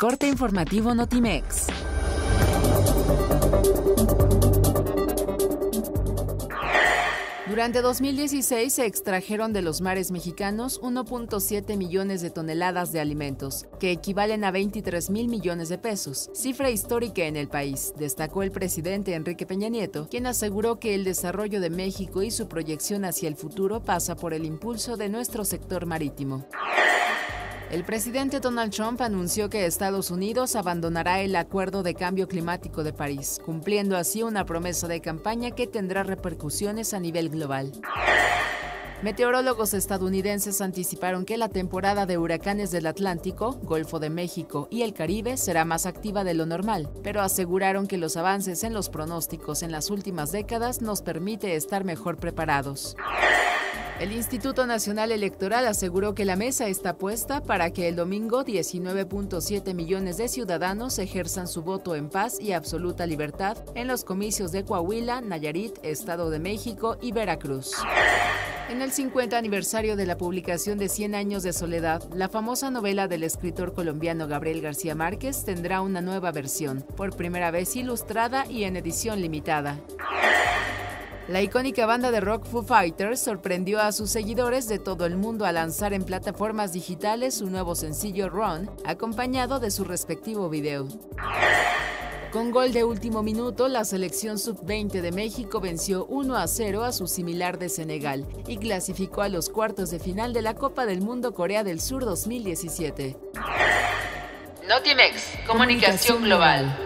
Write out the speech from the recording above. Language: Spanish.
Corte informativo Notimex. Durante 2016 se extrajeron de los mares mexicanos 1.7 millones de toneladas de alimentos, que equivalen a 23 mil millones de pesos, cifra histórica en el país, destacó el presidente Enrique Peña Nieto, quien aseguró que el desarrollo de México y su proyección hacia el futuro pasa por el impulso de nuestro sector marítimo. El presidente Donald Trump anunció que Estados Unidos abandonará el Acuerdo de Cambio Climático de París, cumpliendo así una promesa de campaña que tendrá repercusiones a nivel global. Meteorólogos estadounidenses anticiparon que la temporada de huracanes del Atlántico, Golfo de México y el Caribe será más activa de lo normal, pero aseguraron que los avances en los pronósticos en las últimas décadas nos permite estar mejor preparados. El Instituto Nacional Electoral aseguró que la mesa está puesta para que el domingo 19.7 millones de ciudadanos ejerzan su voto en paz y absoluta libertad en los comicios de Coahuila, Nayarit, Estado de México y Veracruz. En el 50 aniversario de la publicación de 100 años de soledad, la famosa novela del escritor colombiano Gabriel García Márquez tendrá una nueva versión, por primera vez ilustrada y en edición limitada. La icónica banda de rock Foo Fighters sorprendió a sus seguidores de todo el mundo al lanzar en plataformas digitales su nuevo sencillo Run, acompañado de su respectivo video. Con gol de último minuto, la selección sub-20 de México venció 1 a 0 a su similar de Senegal y clasificó a los cuartos de final de la Copa del Mundo Corea del Sur 2017. Notimex, comunicación global.